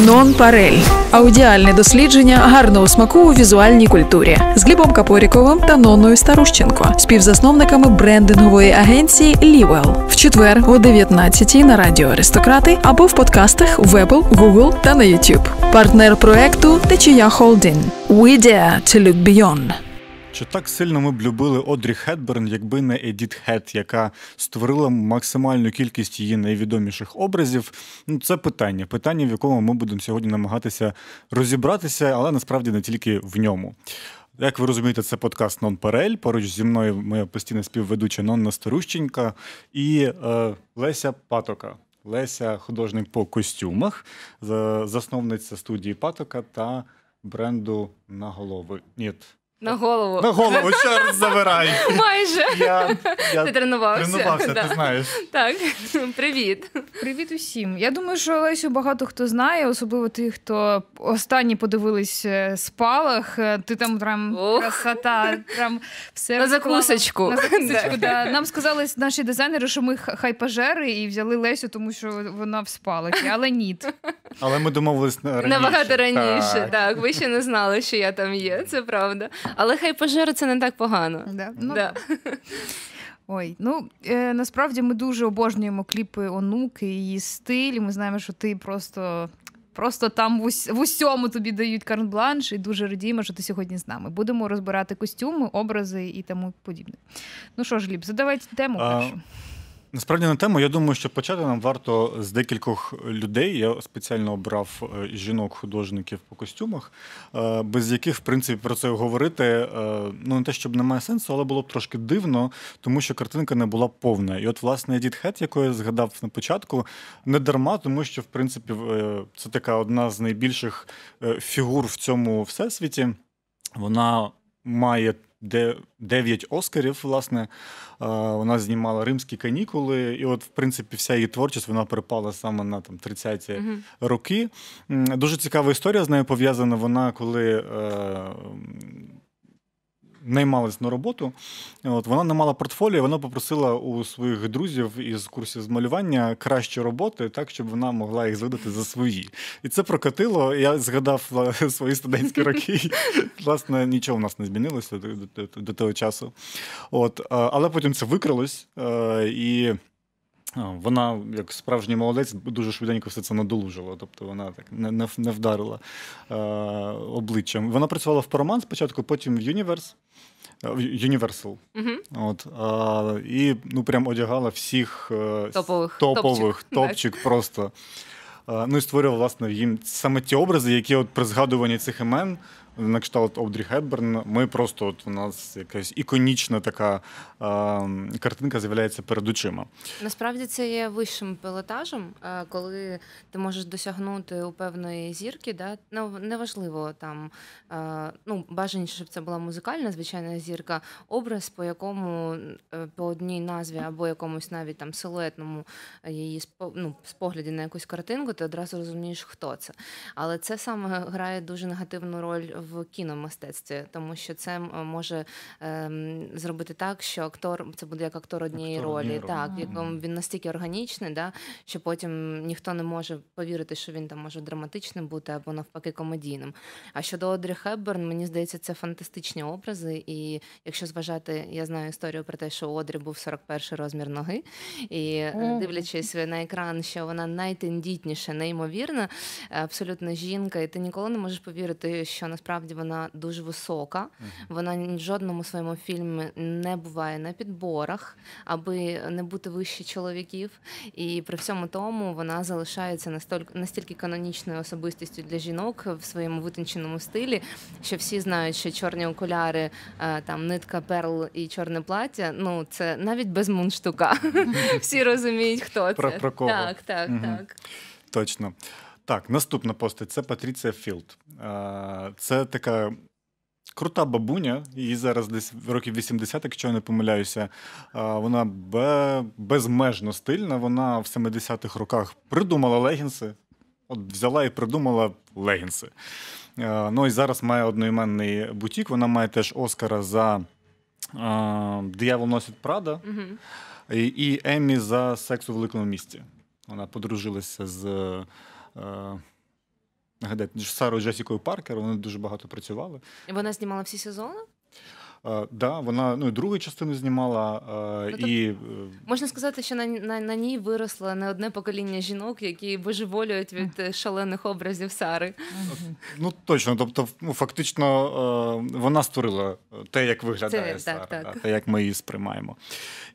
Nonpareil аудіальне дослідження гарного смаку у візуальній культурі з Глібом Капоріковим та Ноною Старущенко, співзасновниками брендингової агенції Лівел в четвер о 19 на радіо Аристократи або в подкастах в Apple, Google та на YouTube. Партнер проекту Течія Холдинг. We dare to look beyond. Чи так сильно ми б любили Одрі Хепберн, якби не Едіт Хед, яка створила максимальну кількість її найвідоміших образів? Ну, це питання, питання, в якому ми будемо сьогодні намагатися розібратися, але насправді не тільки в ньому. Як ви розумієте, це подкаст Нон Парель. Поруч зі мною моя постійна співведуча Нонна Старущенька і е, Леся Патока. Леся, художник по костюмах, засновниця студії Патока та бренду на голови. Ні, на голову. На голову, чорт забирай. Майже. Я, я Ти тренувався. Тренувався, да. ти знаєш. Так, привіт. Привіт усім. Я думаю, що Олесю багато хто знає, особливо ті, хто останні подивились е, спалах. Е, ти там прям Ох. красота, прям все на закусочку. На закусочку, да. Нам сказали наші дизайнери, що ми хайпажери і взяли Лесю, тому що вона в спалахі, але ні. Але ми домовились раніше. Набагато раніше. Так. так, ви ще не знали, що я там є, це правда. Але хай пожежа це не так погано. Да. Ну, да. Ой, ну е, насправді ми дуже обожнюємо кліпи онуки, її стиль. Ми знаємо, що ти просто. Просто там в, ус- в усьому тобі дають карт-бланш, і дуже радіємо, що ти сьогодні з нами. Будемо розбирати костюми, образи і тому подібне. Ну що ж, Ліп, задавайте тему А, першу. Насправді на тему, я думаю, що почати нам варто з декількох людей. Я спеціально обрав е, жінок-художників по костюмах, е, без яких, в принципі, про це говорити е, ну не те, щоб немає сенсу, але було б трошки дивно, тому що картинка не була повна. І от, власне, Едіт Хет, яку я згадав на початку, не дарма, тому що, в принципі, це така одна з найбільших фігур в цьому всесвіті. Вона має 9 Оскарів, власне, вона знімала римські канікули, і, от, в принципі, вся її творчість вона припала саме на там 30-ті uh-huh. роки. Дуже цікава історія з нею пов'язана. Вона коли. Е, Наймалась на роботу, от вона не мала портфоліо. Вона попросила у своїх друзів із курсів з малювання кращі роботи, так щоб вона могла їх звидати за свої. І це прокатило. Я згадав свої студентські роки. Власне, нічого в нас не змінилося до, того часу. От, але потім це викрилось і. Вона, як справжній молодець, дуже швиденько все це надолужила. Тобто вона так не не, не вдарила е, обличчям. Вона працювала в Paramount спочатку, потім в Universe, в Universal. Uh-huh. От, а, І ну, прям одягала всіх е, топових, топових топчик, топчик просто. А, ну і створювала власне їм саме ті образи, які от при згадуванні цих імен на кшталт Обдрі Хепберн, ми просто от у нас якась іконічна така а, картинка з'являється перед очима. Насправді це є вищим пілотажем, коли ти можеш досягнути у певної зірки, да? ну неважливо там ну бажаніше, щоб це була музикальна, звичайна зірка, образ, по якому е, по одній назві або якомусь навіть там силуетному її ну, спогляді на якусь картинку, ти одразу розумієш, хто це. Але це саме грає дуже негативну роль в кіномистецтві, тому що це може ем, зробити так, що актор це буде як актор однієї актор ролі, ролі, так якому він настільки органічний, да, що потім ніхто не може повірити, що він там може драматичним бути або навпаки комедійним. А щодо Одрі Хепберн, мені здається, це фантастичні образи. І якщо зважати, я знаю історію про те, що у Одрі був 41 розмір ноги, і mm. дивлячись на екран, що вона найтендітніша, неймовірна, абсолютно жінка, і ти ніколи не можеш повірити, що насправді насправді вона дуже висока. Вона в жодному своєму фільмі не буває на підборах, аби не бути вище чоловіків. І при всьому тому вона залишається настільки настільки канонічною особистістю для жінок в своєму витонченому стилі, що всі знають, що чорні окуляри, е, там нитка перл і чорне плаття. Ну це навіть без мунштука. Всі розуміють, хто це. Про, про кого? Так, так, угу. так. Точно. Так, наступна постать це Патріція Філд. Це така крута бабуня, їй зараз десь років 80, якщо я не помиляюся. Вона безмежно стильна. Вона в 70-х роках придумала легінси. От взяла і придумала легінси. Ну і зараз має одноіменний бутік. Вона має теж Оскара за Диявол носить Прада і, і Еммі за секс у великому місті. Вона подружилася з. Нагадати, з Сарою Джесікою Паркер. Вони дуже багато працювали. Вона знімала всі сезони? Е, да, вона ну і другу частину знімала, е, Ну, і е, Можна сказати, що на, на, на ній виросло не одне покоління жінок, які божеволюють від шалених образів Сари. ну точно, тобто, ну фактично, е, вона створила те, як виглядає Це, Сара, так, да, те, як ми її сприймаємо.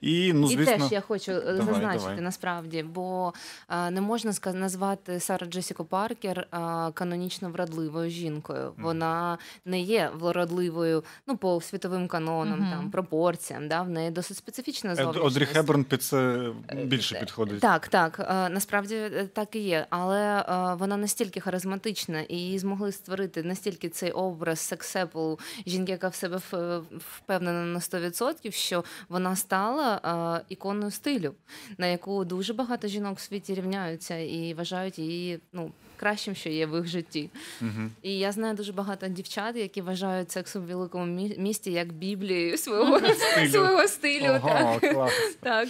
І ну, І теж я хочу Давай, зазначити давай. насправді, бо е, не можна назвати Сару Джесіку Паркер е, канонічно вродливою жінкою. Вона не є вродливою ну, по світовим канонам, Мгм. там, пропорціям. Да? В неї досить специфічна Ед- зовнішність. Одрі Хеберн під це більше Е, підходить. Так, так. е, Насправді е, так і є. Але е, вона настільки харизматична і її змогли створити настільки цей образ сексепу жінки, яка в себе в- впевнена на 100%, що вона стала е, іконою стилю, на яку дуже багато жінок в світі рівняються і вважають її ну, кращим, що є в їх житті. Мгм. І я знаю дуже багато дівчат, які вважають секс у великому місті як біблією свого свого стилю. Ого, так. клас. так.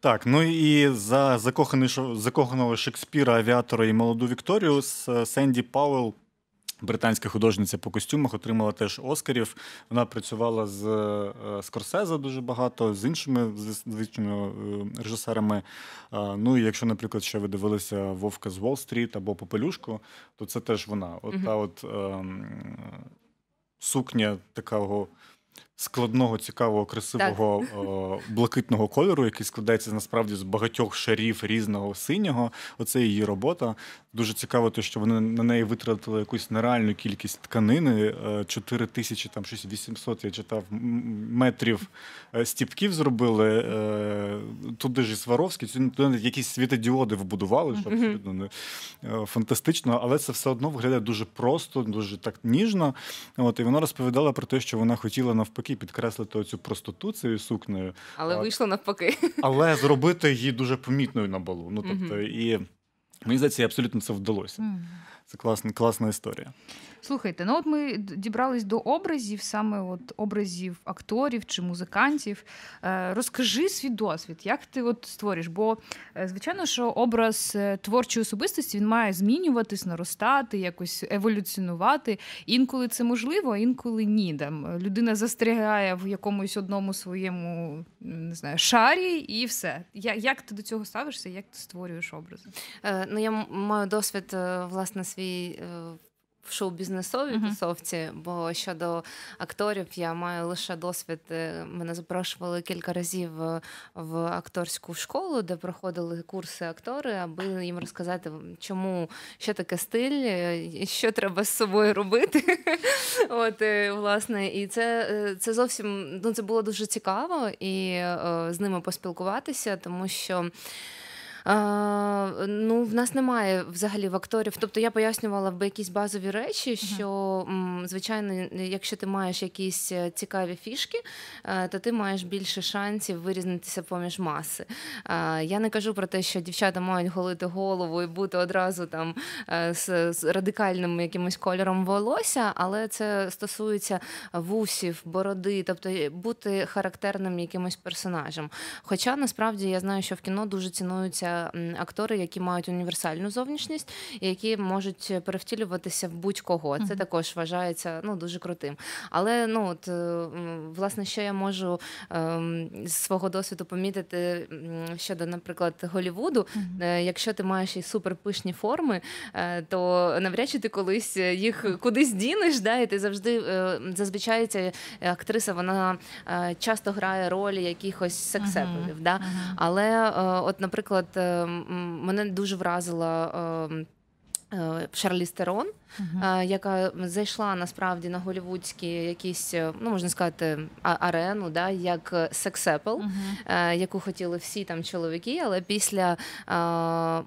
Так, ну і за закоханого Шекспіра, авіатора і молоду Вікторію з Сенді Пауелл, британська художниця по костюмах, отримала теж Оскарів. Вона працювала з е, Скорсезе дуже багато, з іншими звичайно е, режисерами. Е, Ну і якщо, наприклад, ще ви дивилися Вовка з Уолл-стріт або Попелюшку, то це теж вона. От та от ем, сукня такого. Складного, цікавого, красивого о, блакитного кольору, який складається насправді з багатьох шарів різного синього. Оце її робота. Дуже цікаво, те, що вони на неї витратили якусь нереальну кількість тканини. 4 тисячі, там щось 800, я читав, метрів е, стіпків зробили. Е, Туди ж і Сваровський, туди якісь світодіоди вбудували, що абсолютно не е, фантастично, але це все одно виглядає дуже просто, дуже так ніжно. От, і вона розповідала про те, що вона хотіла навпаки підкреслити оцю простоту цією сукнею, Але а, вийшло навпаки. але зробити її дуже помітною на балу. Ну тобто, Мгм. і мені здається, абсолютно це вдалося. Мгм. Це класна, класна історія. Слухайте, ну от ми дібрались до образів, саме от образів акторів чи музикантів. Е, розкажи свій досвід, як ти от створюєш? Бо е, звичайно, що образ е, творчої особистості він має змінюватись, наростати, якось еволюціонувати. Інколи це можливо, а інколи ні. Там людина застрягає в якомусь одному своєму не знаю, шарі, і все. Як ти до цього ставишся? Як ти створюєш образи? Е, Ну, я маю досвід, власне, свій в шоу-бізнесовій Мгм. тусовці, бо щодо акторів я маю лише досвід. е, Мене запрошували кілька разів е, в акторську школу, де проходили курси актори, аби їм розказати, чому що таке стиль, е, що треба з собою робити. От, власне, і це, це зовсім ну, це було дуже цікаво і з ними поспілкуватися, тому що. А, ну, в нас немає взагалі в акторів. Тобто я пояснювала би якісь базові речі, що звичайно, якщо ти маєш якісь е, цікаві фішки, е, то ти маєш більше шансів вирізнитися поміж маси. Я не кажу про те, що дівчата мають голити голову і бути одразу там е, з, з радикальним якимось кольором волосся, але це стосується вусів, бороди, тобто бути характерним якимось персонажем. Хоча насправді я знаю, що в кіно дуже цінуються актори, які мають універсальну зовнішність, і які можуть перевтілюватися в будь-кого. Це Мгм. також вважається ну дуже крутим. Але ну от е, власне, що я можу ем, з свого досвіду помітити щодо, наприклад, Голівуду, Е, Якщо ти маєш і суперпишні форми, е, то навряд чи ти колись їх кудись дінеш, да, і ти завжди е, зазвичай ця актриса вона е, часто грає ролі якихось сексепелів. Да? Але, е, от, наприклад, мене дуже вразила. Шарлі е, Е, яка зайшла насправді на голівудські якісь, е, ну можна сказати, арену, да, як секс-епл, е, яку хотіли всі там чоловіки, але після е,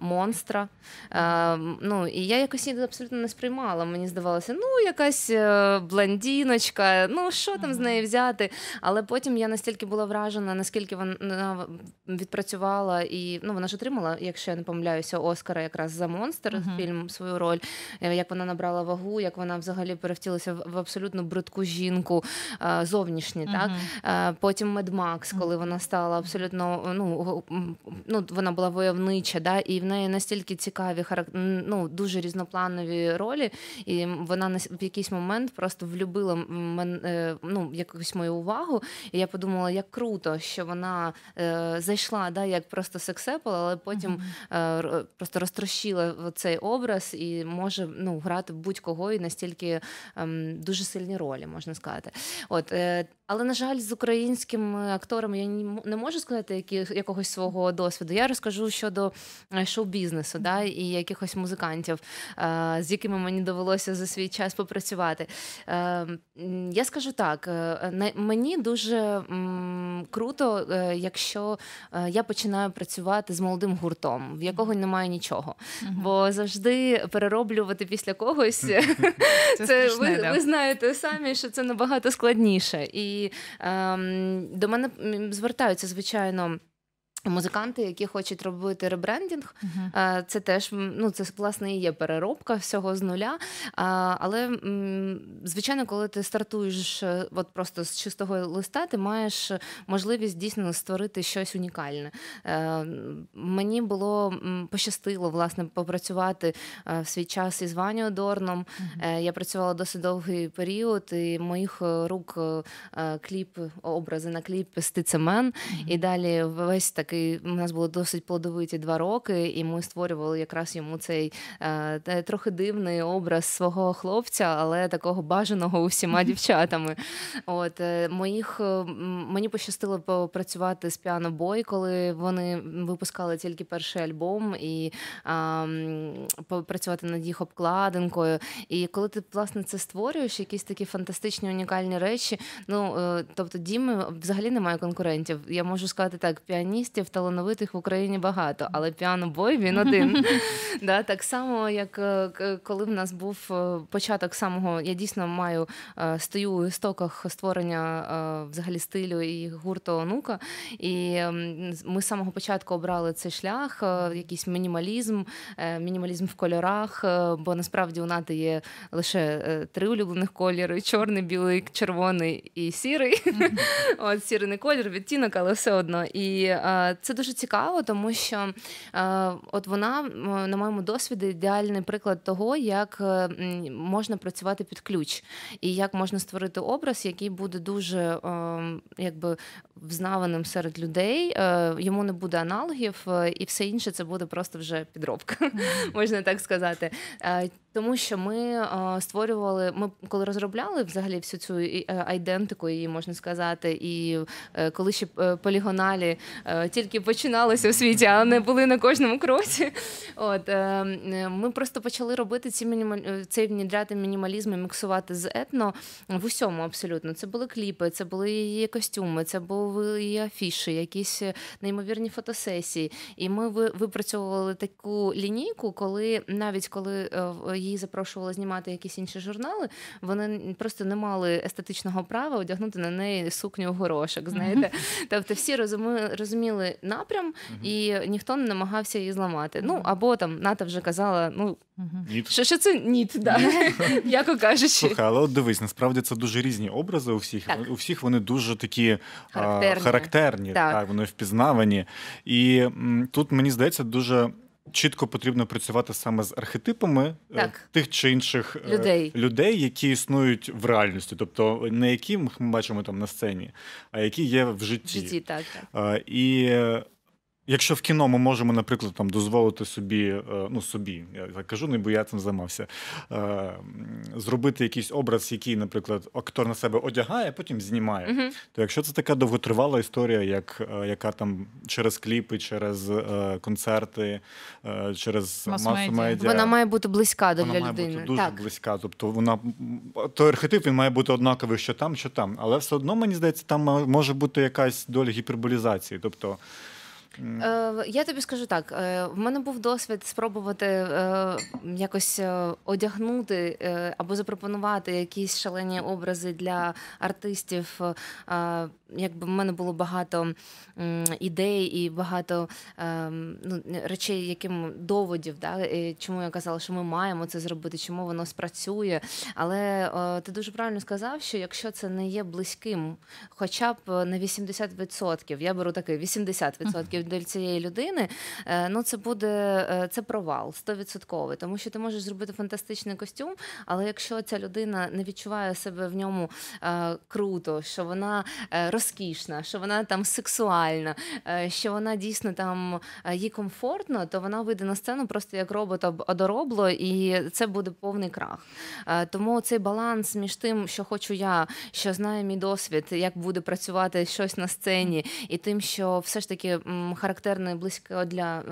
монстра. Е, ну, і я якось її абсолютно не сприймала. Мені здавалося, ну, якась е, блондіночка, ну що там з неї взяти. Але потім я настільки була вражена, наскільки вона відпрацювала, і ну, вона ж отримала, якщо я не помиляюся, Оскара якраз за монстр, фільм свою роль, е, як вона набрала вагу, як вона взагалі перевтілася в в абсолютно бридку жінку е, зовнішні. Так Е, потім Max, коли вона стала абсолютно ну, ну вона була войовнича, да, і в неї настільки цікаві ну, дуже різнопланові ролі, і вона в якийсь момент просто влюбила мен, е, ну, якусь мою увагу. І я подумала, як круто, що вона е, зайшла да, як просто сексепл, але потім е, просто розтрощила цей образ і може ну, грати будь-кого і настільки ем, дуже сильні ролі, можна сказати. От, е, але, на жаль, з українськими акторами я не можу сказати які, якогось свого досвіду. Я розкажу щодо е, шоу-бізнесу да, і якихось музикантів, е, з якими мені довелося за свій час попрацювати. Е, Я скажу так: е, мені дуже м, круто, е, якщо е, я починаю працювати з молодим гуртом, в якого немає нічого. Бо завжди перероблювати після когось Це, це страшне, ви, да. ви знаєте самі, що це набагато складніше. І ем, до мене звертаються, звичайно. Музиканти, які хочуть робити ребрендінг. Е, Це теж ну, це власне і є переробка всього з нуля. Але звичайно, коли ти стартуєш е, от просто з чистого листа, ти маєш можливість дійсно створити щось унікальне. Е, Мені було пощастило власне попрацювати е, в свій час із Ваніо Дорном. Е, Я працювала досить довгий період, і моїх е, рук е, е, кліп, образи на кліп Стицемен. І далі весь такий у нас було досить плодовиті два роки, і ми створювали якраз йому цей е, трохи дивний образ свого хлопця, але такого бажаного усіма дівчатами. От е, моїх е, мені пощастило попрацювати з Piano Boy, коли вони випускали тільки перший альбом, і а, попрацювати над їх обкладинкою. І коли ти власне це створюєш, якісь такі фантастичні унікальні речі. Ну е, тобто, Діми взагалі немає конкурентів. Я можу сказати так: піаністів талановитих в Україні багато, але піано-бой він один. Да, так само, як е, коли в нас був е, початок самого, я дійсно маю е, стою у істоках створення взагалі стилю і гурту онука. І ми з самого початку обрали цей шлях, якийсь мінімалізм, мінімалізм в кольорах. Бо насправді у Нати є лише три улюблених кольори: чорний, білий, червоний і сірий. От сірий не колір, відтінок, але все одно. І це дуже цікаво, тому що е, от вона, на моєму досвіді, ідеальний приклад того, як е, можна працювати під ключ, і як можна створити образ, який буде дуже е, якби взнаваним серед людей. Йому не буде аналогів, і все інше це буде просто вже підробка, можна так сказати. Тому що ми створювали, ми коли розробляли взагалі всю цю айдентику, її можна сказати, і коли ще полігоналі е, тільки починалися у світі, а не були на кожному кроці. От е, ми просто почали робити ці мінімаль... е, цей внідряти мінімалізм і міксувати з етно в усьому абсолютно. Це були кліпи, це були її костюми, це були її афіші, якісь е, неймовірні фотосесії. І ми випрацьовували таку лінійку, коли навіть коли її запрошували знімати якісь інші журнали, вони просто не мали естетичного права одягнути на неї сукню горошок. Знаєте, тобто всі розуми- розуміли напрям, і ніхто не намагався її зламати. Ну або там Ната вже казала: ну Ні. що, що це ніт, да. яко кажучи. Слухай, але от дивись, насправді це дуже різні образи у всіх. Так. У всіх вони дуже такі а, Характерні. характерні Так. так. вони впізнавані. І м, тут мені здається, дуже. Чітко потрібно працювати саме з архетипами е, Так. тих чи інших е, Людей. людей, які існують в реальності, тобто не які ми бачимо там на сцені, а які є в В житті. житті, так, так. Е, І якщо в кіно ми можемо, наприклад, там дозволити собі, е, ну собі, я так кажу, не бо я цим займався, е, зробити якийсь образ, який, наприклад, актор на себе одягає, а потім знімає. Мгм. То якщо це така довготривала історія, як е, яка там через кліпи, через концерти, через Мас-медіа. масу медіа. Вона має бути близька до Вона для має людини. бути дуже так. близька. Тобто вона той архетип він має бути однаковий, що там, що там. Але все одно мені здається, там може бути якась доля гіперболізації. Тобто Е, я тобі скажу так: е, в мене був досвід спробувати е, якось е, одягнути е, або запропонувати якісь шалені образи для артистів. е, якби в мене було багато ідей і багато е, ну, речей, яким доводів, да, чому я казала, що ми маємо це зробити, чому воно спрацює. Але е, ти дуже правильно сказав, що якщо це не є близьким, хоча б на 80%, я беру такий 80% для цієї людини, е, ну це буде е, це провал 100%. Тому що ти можеш зробити фантастичний костюм, але якщо ця людина не відчуває себе в ньому е, круто, що вона е, розкішна, що вона там сексуальна, е, що вона дійсно там е, їй комфортно, то вона вийде на сцену просто як робот одоробло, і це буде повний крах. Е, Тому цей баланс між тим, що хочу я, що знає мій досвід, як буде працювати щось на сцені, і тим, що все ж таки характерно і близько для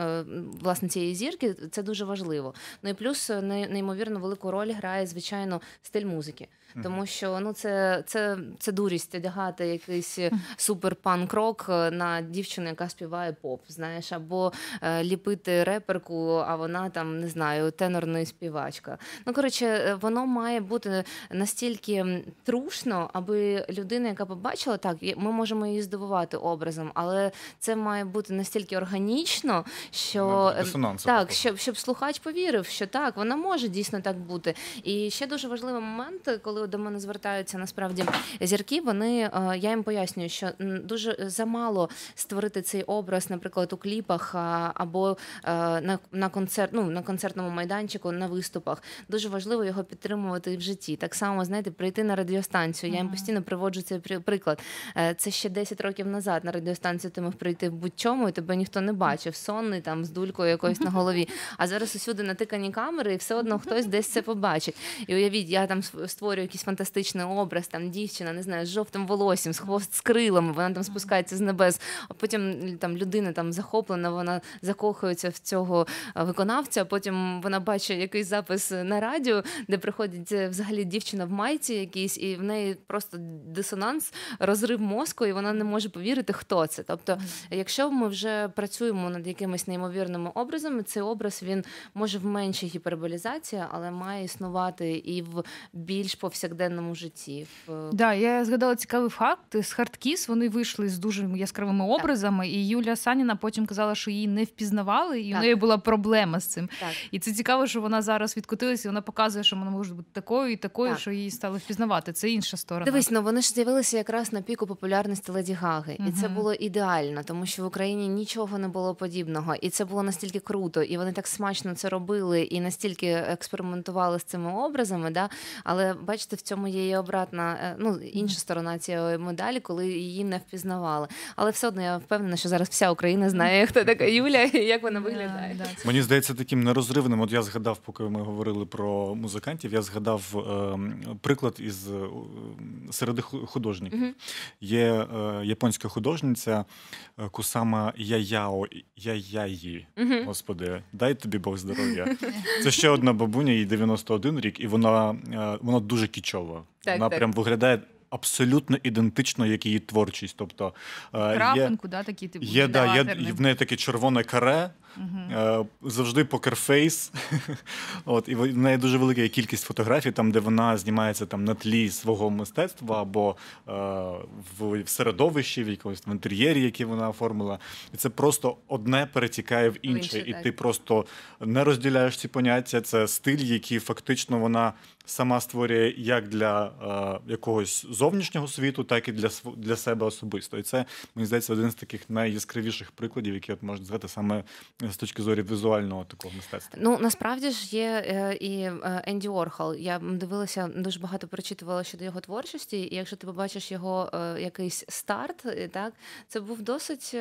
власне цієї зірки, це дуже важливо. Ну і плюс неймовірно велику роль грає, звичайно, стиль музики. Тому що ну це, це, це дурість одягати якийсь супер панк-рок е, на дівчину, яка співає поп, знаєш, або е, ліпити реперку, а вона там не знаю, тенорна співачка. Ну коротше, е, воно має бути настільки трушно, аби людина, яка побачила, так ми можемо її здивувати образом, але це має бути настільки органічно, що е, так, щоб, щоб слухач повірив, що так, вона може дійсно так бути. І ще дуже важливий момент, коли до мене звертаються насправді зірки, вони я їм пояснюю, що дуже замало створити цей образ, наприклад, у кліпах або е, на, на концерт, ну, на концертному майданчику, на виступах. Дуже важливо його підтримувати в житті. Так само, знаєте, прийти на радіостанцію. Я їм постійно приводжу цей при- приклад. Е, Це ще 10 років назад на радіостанцію ти міг прийти в будь-чому, і тебе ніхто не бачив, сонний там з дулькою якоюсь на голові. А зараз усюди натикані камери, і все одно хтось десь це побачить. І уявіть, я там створюю якийсь фантастичний образ, там дівчина, не знаю, з жовтим волоссям, з хвост з крилами, вона там спускається з небес. А потім там людина там захоплена, вона закохується в цього е, виконавця. Потім вона бачить якийсь запис на радіо, де приходить е, взагалі дівчина в майці якійсь, і в неї просто дисонанс, розрив мозку, і вона не може повірити, хто це. Тобто, якщо ми вже працюємо над якимись неймовірними образами, цей образ він може в меншій гіперболізації, але має існувати і в більш повсякденному житті. В Да, я згадала цікавий факт. З Хардкіс вони вийшли з дуже яскравими образами, і Юлія Саніна потім казала, що її не впізнавали, і Так. неї була проблема з цим. так. І це цікаво, що вона зараз відкотилася, і вона показує, що вона може бути такою і такою, Так. що її стали впізнавати. Це інша сторона. Дивись, ну вони ж з'явилися якраз на піку популярності Леді Гаги, і це було ідеально, тому що в Україні нічого не було подібного, і це було настільки круто, і вони так смачно це робили, і настільки експериментували з цими образами. Да? Але бачите, в цьому є і обратна, е, ну інша сторона цієї медалі, коли її не впізнавали. Але все одно я впевнена, що зараз вся Україна знає, хто така Юля і як вона виглядає. Да, да, Мені здається, таким нерозривним. От я згадав, поки ми говорили про музикантів, я згадав е, приклад із е, серед ху- художників. Мгм. Є е, японська художниця е, Кусама Яяо Яяї. Мгм. Господи, дай тобі Бог здоров'я. Це ще одна бабуня, їй 91 рік, і вона, е, вона дуже кічова. Так, вона так. прям виглядає абсолютно ідентично, як її творчість. Тобто е, є, да, такі типу. є, да, є, в неї таке червоне каре, Е, завжди покерфейс. От, і в неї дуже велика кількість фотографій, там, де вона знімається там, на тлі свого мистецтва або е, в, середовищі, в якомусь в інтер'єрі, який вона оформила. І це просто одне перетікає в інше. інше, і так. ти просто не розділяєш ці поняття. Це стиль, який фактично вона сама створює як для е, якогось зовнішнього світу, так і для, для себе особисто. І це, мені здається, один з таких найяскравіших прикладів, які от можна сказати саме з точки зору візуального такого мистецтва. Ну насправді ж є е, і е, Енді Орхол. Я дивилася дуже багато перечитувала щодо його творчості. І якщо ти побачиш його е, якийсь старт, так це був досить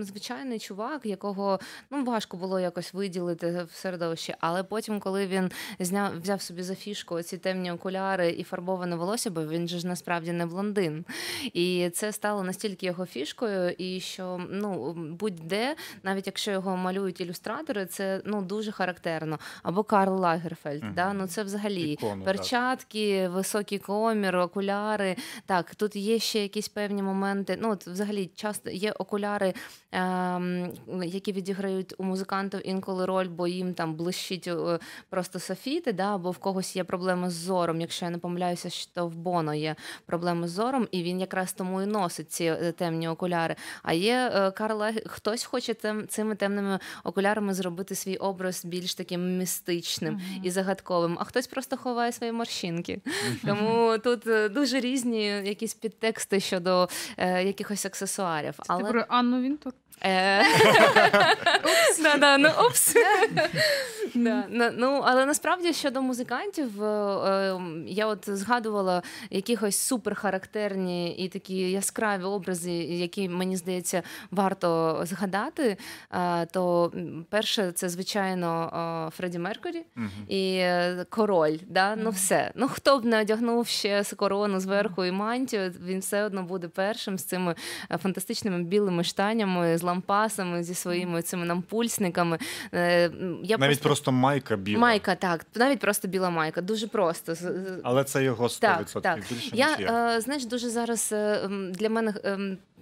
звичайний чувак, якого ну важко було якось виділити в середовищі. Але потім, коли він зняв взяв собі за фішку ці темні окуляри і фарбоване волосся, бо він же ж насправді не блондин. І це стало настільки його фішкою, і що ну будь-де, навіть якщо його малюють малюють ілюстратори, це ну дуже характерно. Або Карл Лагерфельд. Мгм. Да? Ну це взагалі Ікону, так. перчатки, високий комір, окуляри. Так, тут є ще якісь певні моменти. Ну, от взагалі, часто є окуляри, ем, які відіграють у музикантів інколи роль, бо їм там блищить е, просто софіти, да? або в когось є проблеми з зором. Якщо я не помиляюся, що в Боно є проблеми з зором, і він якраз тому і носить ці е, темні окуляри. А є е, Карл Лагер- хтось хоче тем, цими темними окулярами зробити свій образ більш таким містичним і загадковим, а хтось просто ховає свої морщинки. Тому тут е, дуже різні якісь підтексти щодо е, якихось аксесуарів. Це Але про Анну Вінтур? Е, Да, да, ну, опс. Да, Ну, але насправді щодо музикантів, е, е, я от згадувала якихось суперхарактерні і такі яскраві образи, які мені здається варто згадати. Е, То перше, це звичайно Фредді Меркурі і король. Да? Ну все. Ну хто б не одягнув ще с- корону зверху і мантію, він все одно буде першим з цими фантастичними білими штанями, з лампасами, зі своїми цими нам пульсниками. Я Навіть просто... просто майка біла. Майка, так, навіть просто біла майка, дуже просто. Але це його 100%. Так, так. Більше Я ніж є. е, знаєш, дуже зараз е, для мене.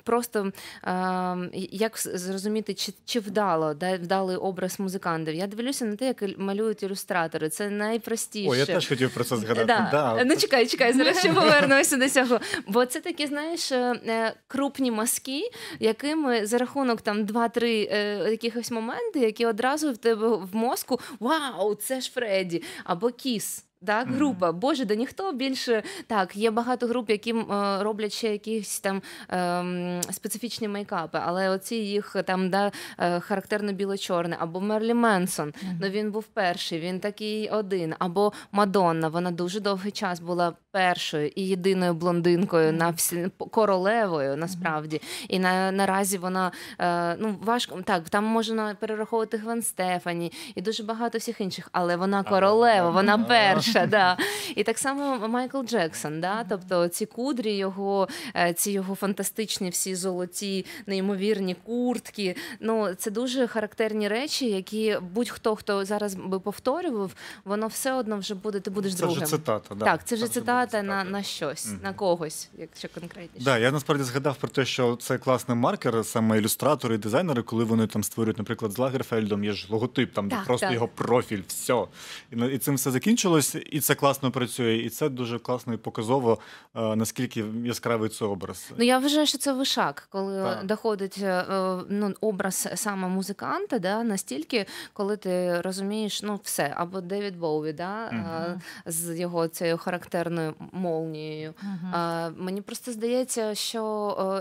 Ем, Просто е, як зрозуміти, чи, чи вдало да, вдалий образ музикантів. Я дивлюся на те, як малюють ілюстратори. Це найпростіше. О, я теж хотів про це згадати. Да. Да, Ну чекай, чекай, зараз ще повернуся до цього. Бо це такі, знаєш, е, е, крупні мазки, якими за рахунок там два-три е, якихось моменти, які одразу в тебе в мозку вау, це ж Фредді або Кіс. Так, група. Боже, да ніхто більше так. Є багато груп, які е, роблять ще якісь там ем, специфічні мейкапи, але оці їх там да, е, характерно біло-чорне, або Мерлі Менсон. Ну він був перший, він такий один. Або Мадонна. Вона дуже довгий час була першою і єдиною блондинкою на всі королевою, насправді. І на наразі вона е, ну важко так. Там можна перераховувати Гвен Стефані і дуже багато всіх інших, але вона королева, вона перша. Да. І так само Майкл Джексон. Да? Тобто ці кудрі його, е, ці його фантастичні всі золоті, неймовірні куртки. Ну це дуже характерні речі, які будь-хто хто зараз би повторював, воно все одно вже буде. Ти будеш Це другим. вже цитата. Да. Так, це вже буде цитата на, на щось, Мгм. на когось, якщо конкретніше. Да, я насправді згадав про те, що це класний маркер, саме ілюстратори і дизайнери, коли вони там створюють, наприклад, з Лагерфельдом, є ж логотип, там Так, просто так. його профіль, все. І, і цим все закінчилось, і це класно працює, і це дуже класно і показово, е, наскільки яскравий це образ. Ну я вважаю, що це вишак, коли Так. доходить е, е, ну, образ саме музиканта, да, настільки, коли ти розумієш, ну все, або Девід Боуві, да, е, з його цією характерною молнією. А, мені просто здається, що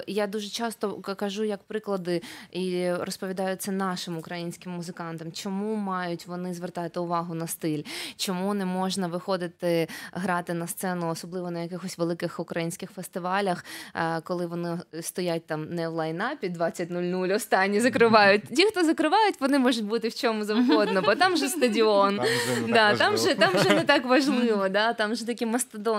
е, я дуже часто кажу як приклади і розповідаю це нашим українським музикантам, чому мають вони звертати увагу на стиль, чому не можна виходити грати на сцену, особливо на якихось великих українських фестивалях, е, коли вони стоять там не в лайнапі 20.00, останні закривають. Ті, хто закривають, вони можуть бути в чому завгодно, бо там же стадіон. Там вже не Да, так там, важливо. же, там же не так важливо, да, там же такі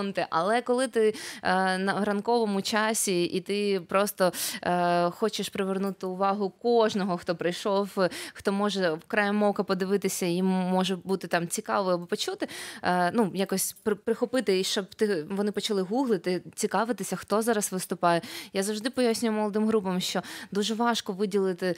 мастодонти. Але коли ти е, на ранковому часі і ти просто е, хочеш привернути увагу кожного, хто прийшов, хто може в краєм ока подивитися, їм може бути там цікаво або почути, е, ну якось при, прихопити, і щоб ти вони почали гуглити, цікавитися, хто зараз виступає. Я завжди пояснюю молодим групам, що дуже важко виділити е,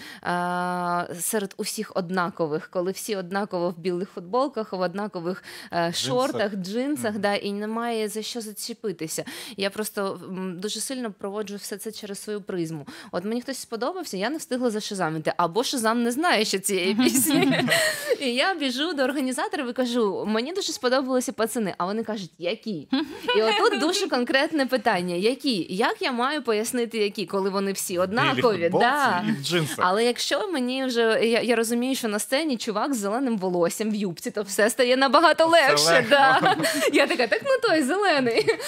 серед усіх однакових, коли всі однаково в білих футболках, в однакових е, шортах, джинсах, да, і немає за що зачепитися. Я просто дуже сильно проводжу все це через свою призму. От мені хтось сподобався, я не встигла зашизамити, або Шазам не знає, що цієї пісні. І я біжу до організаторів і кажу: мені дуже сподобалися пацани. А вони кажуть, які? І отут дуже конкретне питання: які? Як я маю пояснити, які, коли вони всі однакові? Да. Але якщо мені вже я, я розумію, що на сцені чувак з зеленим волоссям в юбці, то все стає набагато легше. Да. Я така, так ну той зелений.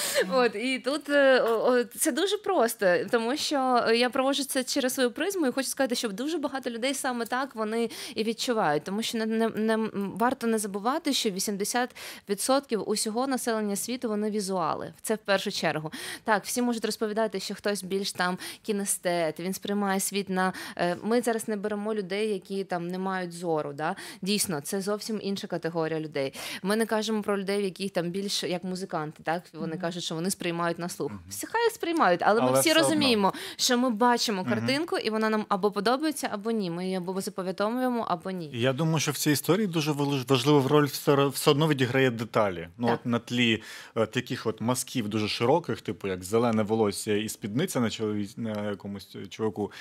От і тут е, це дуже просто, тому що я проводжу це через свою призму, і хочу сказати, що дуже багато людей саме так вони і відчувають, тому що не, не, не варто не забувати, що 80% усього населення світу вони візуали. Це в першу чергу. Так, всі можуть розповідати, що хтось більш там кінестет, він сприймає світ на е, ми зараз не беремо людей, які там не мають зору. Да? Дійсно, це зовсім інша категорія людей. Ми не кажемо про людей, які там більш як музиканти, так вони кажуть, що вони сприймають на слух. Всі хай сприймають, але, ми всі все одно. розуміємо, що ми бачимо картинку, і вона нам або подобається, або ні. Ми її або запам'ятовуємо, або ні. Я думаю, що в цій історії дуже важ- важливу роль все, одно відіграє деталі. Ну, Так. от на тлі е, таких от мазків дуже широких, типу як зелене волосся і спідниця на, чолові... на якомусь чуваку.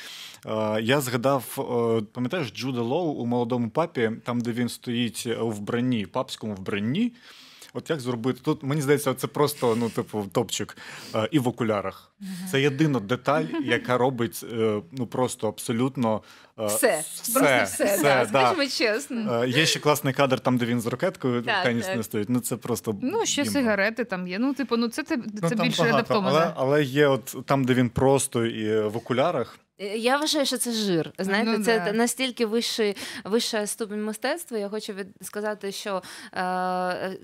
Е, я згадав, е, пам'ятаєш, Джуда Лоу у молодому папі, там, де він стоїть у вбранні, папському вбранні. От як зробити? Тут мені здається, це просто ну, типу, топчик е, і в окулярах. Це єдина деталь, яка робить е, ну просто абсолютно е, Все, все, просто все, да, да. скажімо чесно. Е, Є ще класний кадр, там, де він з ракеткою Так, тенісне так. стоїть. Ну це просто Ну, ще імба. сигарети там є. Ну, типу, ну це, це, Ну, більше багато, адаптоване. Але, але є от там, де він просто і в окулярах. Я вважаю, що це жир. Знаєте, Ну, це да. настільки вищий, вища ступінь мистецтва. Я хочу від, сказати, що е,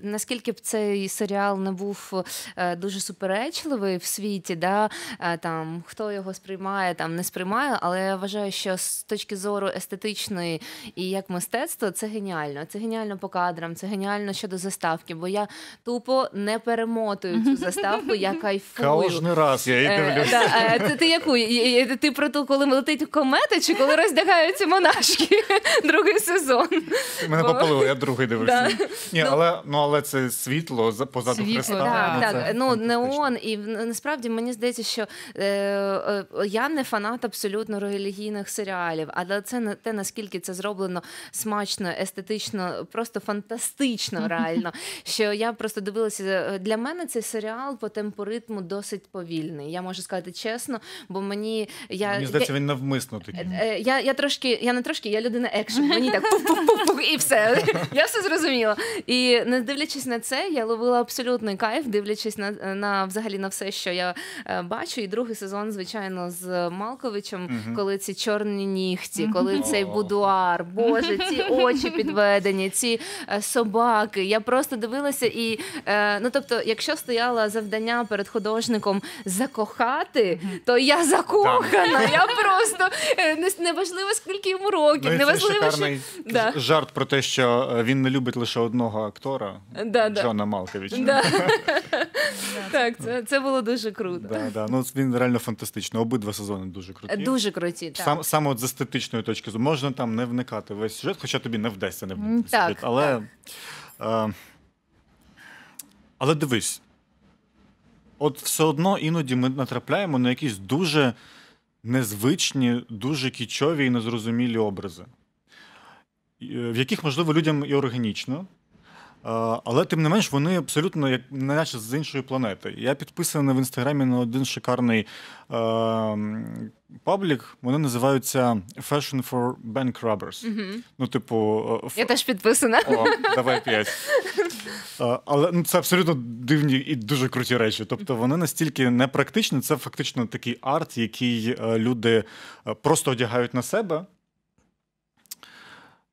наскільки б цей серіал не був е, дуже суперечливий в світі, да, е, там хто його сприймає, там не сприймає, але я вважаю, що з точки зору естетичної і як мистецтво, це геніально. Це геніально по кадрам, це геніально щодо заставки, бо я тупо не перемотую цю заставку, я кайфую. Кожен раз я її Е, дивлюся. е, ти, яку? Е, е, Ти про ту, коли летить комета, чи коли роздягаються монашки? Другий сезон. Мене бо- попалило, я другий дивився. Ні, Ну- але ну але це світло за позаду Світло, Христа. да. ну, Так, так, ну неон, і насправді мені здається, що е, е, я не фанат абсолютно релігійних серіалів, але це не те, наскільки це зроблено смачно, естетично, просто фантастично, реально. Що я просто дивилася. е, Для мене цей серіал по темпу ритму досить повільний. Я можу сказати чесно, бо мені я Мені здається, він навмисно такий. Е, Я, я трошки, я не трошки, я людина екшн. Мені так пух-пух-пух-пух, і все. Я все зрозуміла. І не дивлячись на це, я ловила абсолютний кайф, дивлячись на, на взагалі на все, що я е, бачу. І другий сезон, звичайно, з Малковичем, коли ці чорні нігті, коли цей будуар, боже, ці очі підведені, ці е, собаки. Я просто дивилася і е, ну тобто, якщо стояло завдання перед художником закохати, то я закохана. Я просто е, неважливо, скільки йому років, Ну, неважливо, що Да. жарт про те, що е, він не любить лише одного актора Да, да. Джона Малковича. Да. так, це, це було дуже круто. Да, да. Ну, він реально фантастично. Обидва сезони дуже круті. Дуже круті. Так. Сам, саме от з естетичної точки зору можна там не вникати в весь сюжет, хоча тобі не вдасться не вникати так, сюжет. Але, е, але дивись, от все одно іноді ми натрапляємо на якісь дуже незвичні, дуже кічові і незрозумілі образи, е, в яких, можливо, людям і органічно. Е, Але тим не менш вони абсолютно як наче з іншої планети. Я підписаний в інстаграмі на один шикарний е, паблік. Вони називаються Fashion for Bank Robbers. Мгм. Ну, типу, е, ф- Я теж підписана. о, давай п'ять. Е, Але ну, це абсолютно дивні і дуже круті речі. Тобто вони настільки непрактичні, це фактично такий арт, який люди просто одягають на себе.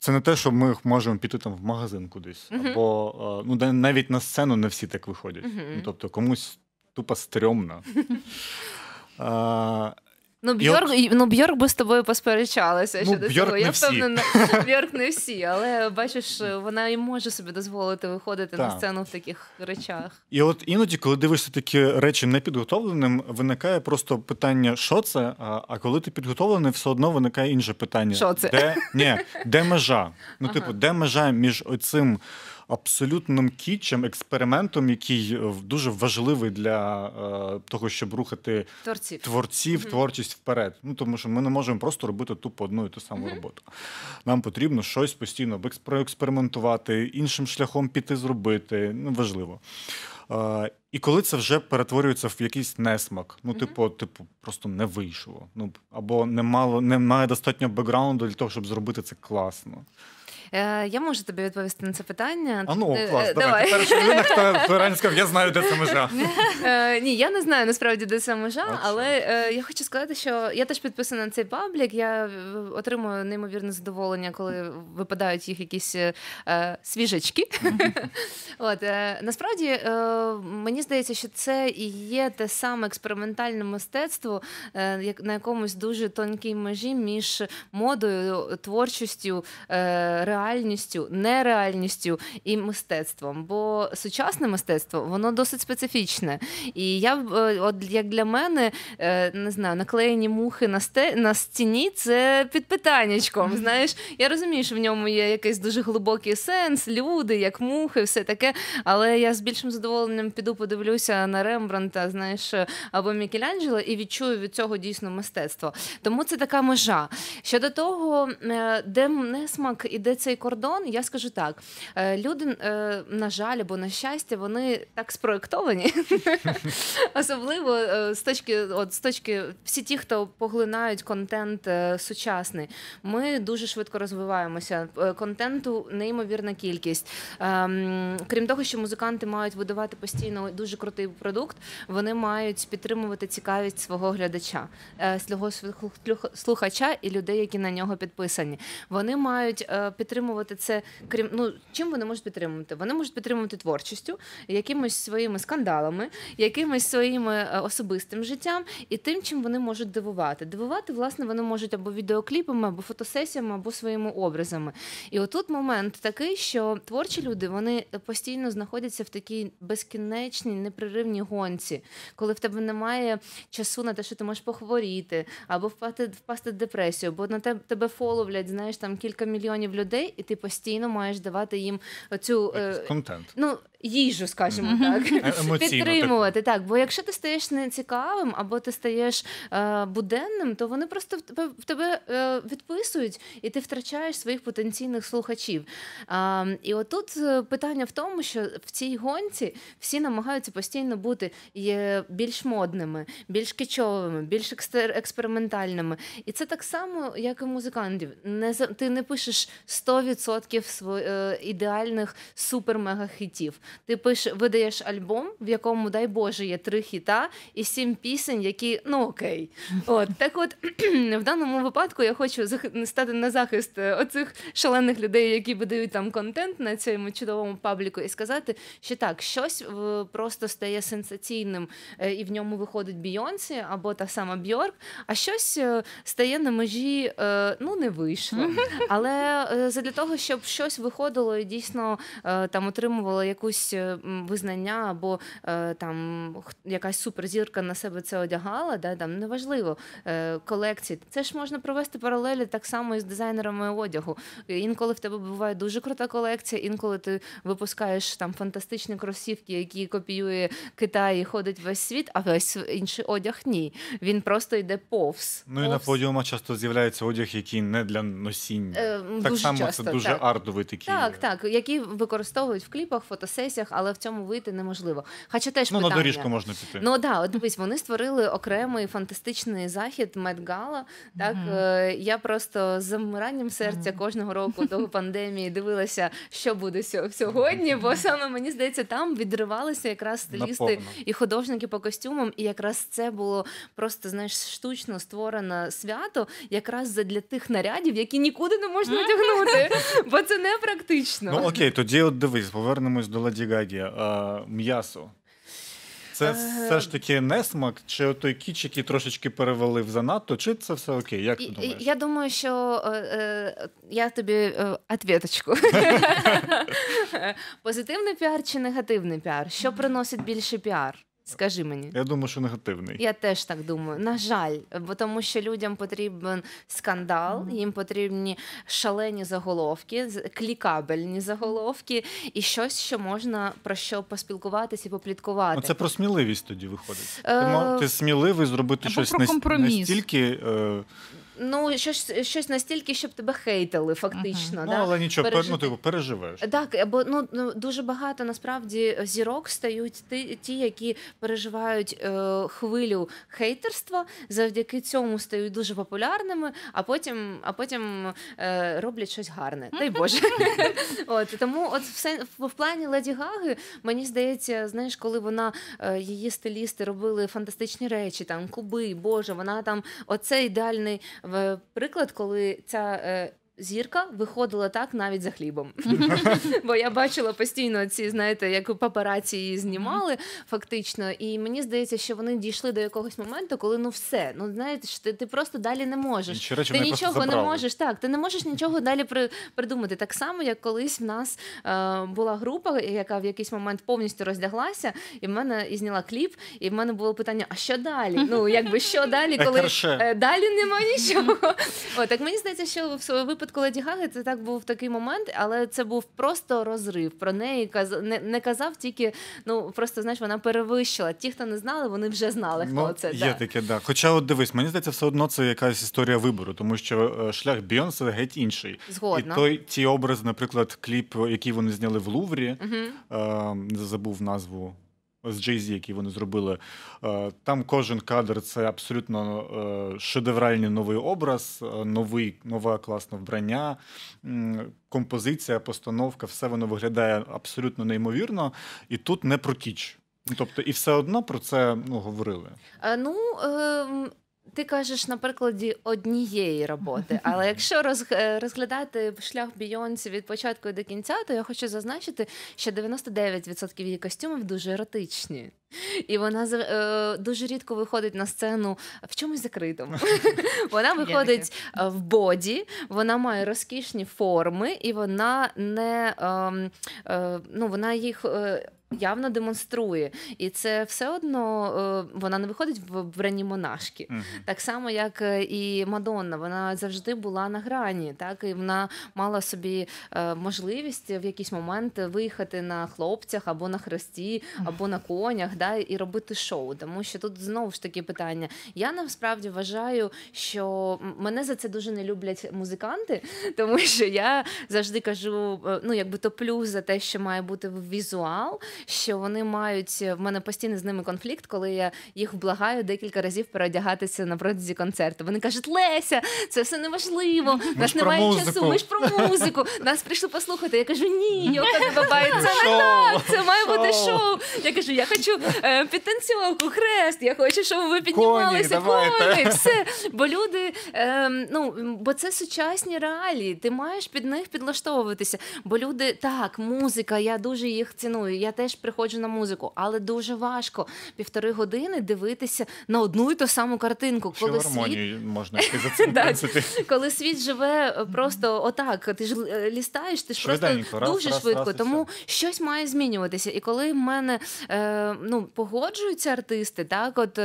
Це не те, що ми можемо піти там в магазин кудись. Мгм. Або е, ну, навіть на сцену не всі так виходять. Мгм. Ну, тобто комусь тупо стрьомно. Ну, Бьорк, ну, Бьорк би з тобою посперечалася Ну, щодо Бьорк цього. не Я всі. впевнена, Бьорк не всі, але бачиш, вона і може собі дозволити виходити на сцену в таких речах. І от іноді, коли дивишся такі речі непідготовленим, виникає просто питання, що це? А, а коли ти підготовлений, все одно виникає інше питання. Що це? Де, ні, де межа? Ну, Ага. типу, де межа між оцим абсолютним кітчем, експериментом, який е, дуже важливий для е, того, щоб рухати Творців. творців, Мгм. творчість вперед. Ну тому що ми не можемо просто робити тупо одну і ту саму роботу. Нам потрібно щось постійно екс- проекспериментувати, іншим шляхом піти зробити. Ну важливо. Е, і коли це вже перетворюється в якийсь несмак, ну, типу, типу, просто не вийшло. Ну або немало, немає достатньо бекграунду для того, щоб зробити це класно. Е, Я можу тобі відповісти на це питання. А ну, Е, клас, давай. Людина, хто реально сказав, я знаю, де це межа. Е, ні, я не знаю насправді, де це межа, але я хочу сказати, що я теж підписана на цей паблік. Я отримую неймовірне задоволення, коли випадають їх якісь свіжачки. От насправді мені здається, що це і є те саме експериментальне мистецтво, як на якомусь дуже тонкій межі між модою, творчістю, е, реальністю, нереальністю і мистецтвом. Бо сучасне мистецтво воно досить специфічне. І я е, от як для мене, е, не знаю, наклеєні мухи на сте на стіні це під питаннячком. Знаєш, я розумію, що в ньому є якийсь дуже глибокий сенс, люди, як мухи, все таке. Але я з більшим задоволенням піду подивлюся на Рембранта, знаєш, або Мікеланджело, і відчую від цього дійсно мистецтво. Тому це така межа. Щодо того, е, де несмак і де цей кордон, я скажу так: Е, люди, е, на жаль, або на щастя, вони так спроектовані, особливо е, з точки, от з точки, всі ті, хто поглинають контент сучасний, ми дуже швидко розвиваємося. Контенту неймовірна кількість. Ем, Крім того, що музиканти мають видавати постійно дуже крутий продукт, вони мають підтримувати цікавість свого глядача, свого слухача і людей, які на нього підписані. Вони мають е, підтримувати це. Крім ну чим вони можуть підтримувати? Вони можуть підтримувати творчістю, якимось своїми скандалами, якимось своїм е, особистим життям і тим, чим вони можуть дивувати. Дивувати, власне, вони можуть або відеокліпами, або фотосесіями, або своїми образами. І отут момент такий, що творчі люди вони постійно знаходяться в такій безкінечній, непреривній гонці, коли в тебе немає часу на те, що ти можеш похворіти, або впасти, впасти в депресію, бо на тебе, тебе фоловлять, знаєш, там кілька мільйонів людей, і ти постійно маєш давати їм цю е, Контент. Ну, їжу, скажімо так, Е, емоційно підтримувати. Так, бо якщо ти стаєш нецікавим або ти стаєш е, буденним, то вони просто в тебе в тебе е, відписують, і ти втрачаєш своїх потенційних слухачів. А, і отут е, питання в тому, що в цій гонці всі намагаються постійно бути є більш модними, більш кичовими, більш екстер- експериментальними. І це так само, як і музикантів. Не за- ти не пишеш 100% сво, е, ідеальних супер-мега-хітів. Ти пиш, видаєш альбом, в якому, дай Боже, є три хіта і сім пісень, які ну окей. От так, от в даному випадку я хочу стати на захист е, оцих шалених людей, які видають там контент на цьому чудовому пабліку, і сказати, що так, щось просто стає сенсаційним, е, і в ньому виходить Бійонсі або та сама Бьорк, а щось е, стає на межі, ну не вийшло. Але задля того, щоб щось виходило і дійсно там отримувало якусь е, м, визнання, або е, там якась суперзірка на себе це одягала, да, там неважливо е, колекції. Це ж можна провести паралелі так само і з дизайнерами одягу. Е, Інколи в тебе буває дуже крута колекція, інколи ти випускаєш там фантастичні кросівки, які копіює Китай і ходить весь світ, а весь інший одяг ні. Він просто йде повз. Ну і на повз. подіумах часто з'являється одяг, який не для носіння. Е, так дуже само часто, це дуже так. артовий такий. Так, так, які використовують в кліпах, фотосесіях, але в цьому вийти неможливо. Хоча теж Ну, питання. на доріжку можна піти. Ну да, от дивись, вони створили окремий фантастичний захід Met Gala. Так е, я просто з замиранням серця кожного року до пандемії дивилася, що буде сьо- сьогодні, бо саме мені здається, там відривалися якраз стилісти На повну. і художники по костюмам, і якраз це було просто знаєш штучно створено свято, якраз для тих нарядів, які нікуди не можна одягнути, бо це не практично. Ну окей, тоді от дивись, повернемось до Ладі Гагі. А, м'ясо. Це Е. все ж таки несмак, чи той кіч, який трошечки перевалив занадто, чи це все окей? Як ти думаєш? Я думаю, що е, е, я тобі е, ответочку. Позитивний піар чи негативний піар? Що приносить більше піар? Скажи мені. Я думаю, що негативний. Я теж так думаю. На жаль, бо тому що людям потрібен скандал, їм потрібні шалені заголовки, клікабельні заголовки і щось, що можна про що поспілкуватися і попліткувати. Ну, це про сміливість тоді виходить. Ти, Е, ти сміливий зробити Або щось про компроміс. настільки е, Ну, щось, щось настільки, щоб тебе хейтили, фактично. Ну, Да? але нічого, ну, пережити. типу, переживеш. Так, бо ну ну, дуже багато насправді зірок стають ті, ті які переживають е, хвилю хейтерства, завдяки цьому стають дуже популярними, а потім, а потім е, роблять щось гарне. Дай Боже. От тому, от все в, в плані Леді Гаги, мені здається, знаєш, коли вона е, її стилісти робили фантастичні речі, там куби, Боже, вона там оце ідеальний приклад, коли ця. Зірка виходила так навіть за хлібом. Бо я бачила постійно ці, знаєте, як папараці її знімали, фактично. І мені здається, що вони дійшли до якогось моменту, коли ну все, ну знаєш, ти, ти просто далі не можеш. Речі Ти нічого не можеш, так, ти не можеш нічого далі при, придумати. Так само, як колись в нас е, була група, яка в якийсь момент повністю роздяглася, і в мене і зняла кліп, і в мене було питання: а що далі? Ну, якби що далі, коли е, далі нема нічого. О, так мені здається, що в випадку Леді Гаги це так був такий момент, але це був просто розрив. Про неї каз... не, не казав тільки, ну просто знаєш, вона перевищила. Ті, хто не знали, вони вже знали, хто Ну, це. є да. таке, да. Хоча, от дивись, мені здається, все одно це якась історія вибору, тому що е, шлях Бейонсе геть інший. Згодна. І той ті образи, наприклад, кліп, який вони зняли в Луврі, Мгм. е, забув назву. З Jay-Z, який вони зробили. Е, Там кожен кадр це абсолютно е, шедевральний новий образ, е, новий, нове класне вбрання, композиція, постановка, все воно виглядає абсолютно неймовірно. І тут не про. Ну, Тобто, і все одно про це ну, говорили. Ну, ем, ти кажеш на прикладі однієї роботи, але якщо е, розглядати шлях Бійонсі від початку до кінця, то я хочу зазначити, що 99% її костюмів дуже еротичні. І вона е, дуже рідко виходить на сцену в чомусь закритому. Вона виходить е, в боді, вона має розкішні форми, і вона не ем, е, ну, вона їх. Явно демонструє, і це все одно е, вона не виходить в вбранні монашки. Мгм. Так само, як е, і Мадонна, вона завжди була на грані, так і вона мала собі е, можливість в якийсь момент виїхати на хлопцях або на хресті, або на конях, да, і робити шоу. Тому що тут знову ж таки питання. Я насправді вважаю, що мене за це дуже не люблять музиканти, тому що я завжди кажу: ну якби топлю за те, що має бути візуал, що вони мають в мене постійно з ними конфлікт, коли я їх вблагаю декілька разів переодягатися на протязі концерту. Вони кажуть, Леся, це все неможливо. У нас немає музику». часу. Ми ж про музику. Нас прийшли послухати. Я кажу, ні, Йока не бабай, це не так. Це має бути Шоу. шоу. Я кажу, я хочу е, підтанцьовку, хрест. Я хочу, щоб ви піднімалися давайте. коні. Все. Бо люди, е, ну бо це сучасні реалії. Ти маєш під них підлаштовуватися. Бо люди, так, музика, я дуже їх ціную. Я теж приходжу на музику, але дуже важко півтори години дивитися на одну і ту саму картинку, коли світ можна за цим, коли світ живе е, просто отак, ти ж е, лістаєш, ти ж просто дуже швидко. тому щось має змінюватися. І коли в мене е, ну, погоджуються артисти, так от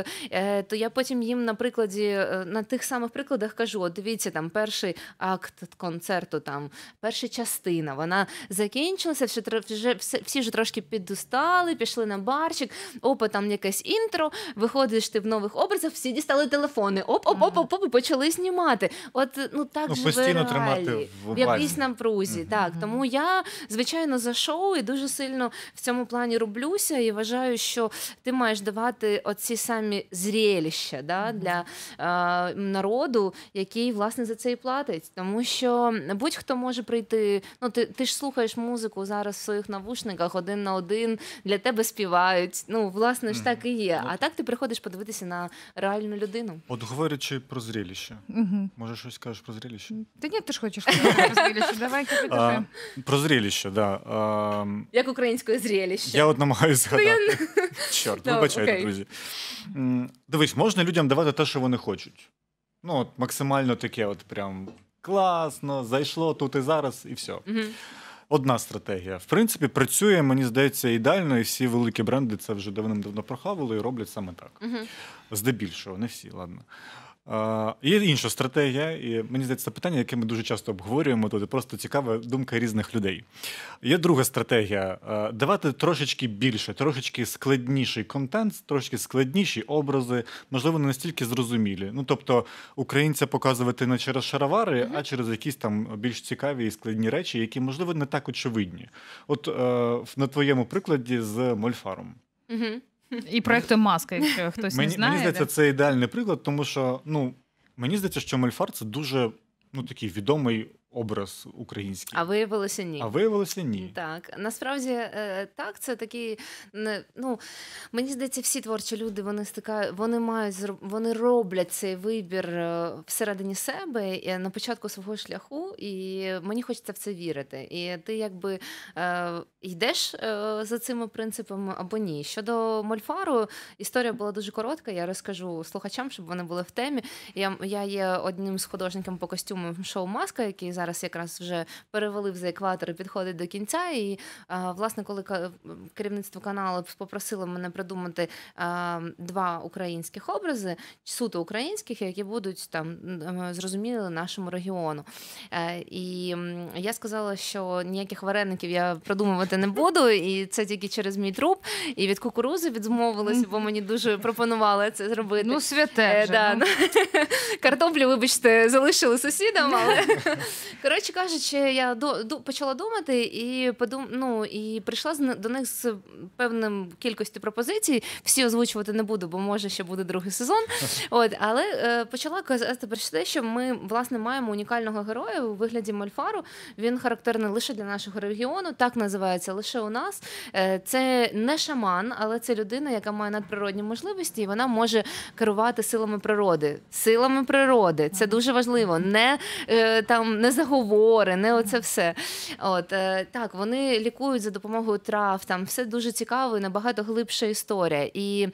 то я потім їм на прикладі на тих самих прикладах кажу: от дивіться, там перший акт концерту, там перша частина, вона закінчилася, вже, вже всі вже трошки підустали, пішли на барчик, опа, там якесь інтро, виходиш ти в нових образах, всі дістали телефони, оп, оп, оп, оп, оп, і почали знімати. От ну так Ну, живе постійно тримати реалії. в в якійсь напрузі. Мгм. Так, тому я звичайно за шоу і дуже сильно в цьому плані роблюся і вважаю, що ти маєш давати оці самі зрелища да, для е, народу, який власне за це і платить. Тому що будь-хто може прийти. Ну, ти, ти ж слухаєш музику зараз в своїх навушниках один на один, для тебе співають. Ну, власне ж так і є. Ну. А так ти приходиш подивитися на реальну людину. От говорячи про зрелище, Мгм. може щось скажеш про зрелище? Та ні, ти ж хочеш сказати, Василю, давай кажи, про зрелище, да. Як українське зрелище. я от намагаюся згадати. Чорт, Ну, вибачайте, друзі. Дивись, можна людям давати те, що вони хочуть. Ну, от максимально таке, от прям класно, зайшло тут і зараз, і все. Одна стратегія. В принципі, працює, мені здається, ідеально, і всі великі бренди це вже давним-давно прохавили і роблять саме так. Угу. Здебільшого, не всі, ладно. Є інша стратегія, і мені здається, це питання, яке ми дуже часто обговорюємо. Тут просто цікава думка різних людей. Є друга стратегія давати трошечки більше, трошечки складніший контент, трошки складніші образи, можливо, не настільки зрозумілі. Ну тобто, українця показувати не через шаровари, mm-hmm. а через якісь там більш цікаві і складні речі, які можливо не так очевидні. От на твоєму прикладі з Мольфаром. Mm-hmm. І проектом маска, якщо хтось мені, не знає. Мені здається, це ідеальний приклад, тому що ну мені здається, що Мольфар це дуже ну такий відомий образ український. А виявилося ні. А виявилося ні. Так, насправді е, так, це такі ну мені здається, всі творчі люди вони стика, вони мають вони роблять цей вибір е, всередині себе на початку свого шляху, і мені хочеться в це вірити. І ти якби е, йдеш за цими принципами або ні. Щодо Мольфару, історія була дуже коротка. Я розкажу слухачам, щоб вони були в темі. Я я є одним з художників по костюмам шоу Маска, який зараз якраз вже перевалив за екватор і підходить до кінця. І власне, коли керівництво каналу попросило мене придумати два українських образи, суто українських, які будуть там зрозуміли нашому регіону. Е, і я сказала, що ніяких вареників я придумувати не буду, і це тільки через мій труп. І від кукурузи відмовилася, бо мені дуже пропонували це зробити. Ну, святе. Е, вже, да. ну. Картоплю, вибачте, залишили сусідам, але Коротше кажучи, я до, до почала думати і подум, ну, і прийшла з, до них з певним кількістю пропозицій. Всі озвучувати не буду, бо може ще буде другий сезон. От, Але е, почала казати про те, що ми власне маємо унікального героя у вигляді Мольфару. Він характерний лише для нашого регіону, так називається лише у нас. Е, це не шаман, але це людина, яка має надприродні можливості, і вона може керувати силами природи. Силами природи це дуже важливо. Не е, там не заговори, не оце все. От е, так, вони лікують за допомогою трав. Там все дуже цікаво і набагато глибша історія. І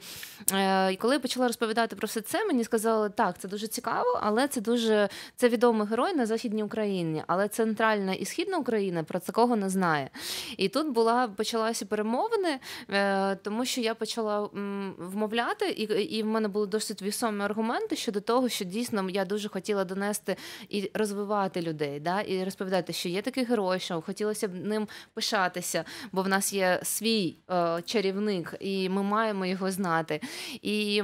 е, коли я почала розповідати про все це, мені сказали, так, це дуже цікаво, але це дуже це відомий герой на західній Україні, але центральна і східна Україна про такого не знає. І тут була почалася перемовини, е, тому що я почала м, вмовляти, і і в мене були досить вісомі аргументи щодо того, що дійсно я дуже хотіла донести і розвивати людей. Да? і розповідати, що є такий герой, що хотілося б ним пишатися, бо в нас є свій е, чарівник, і ми маємо його знати. І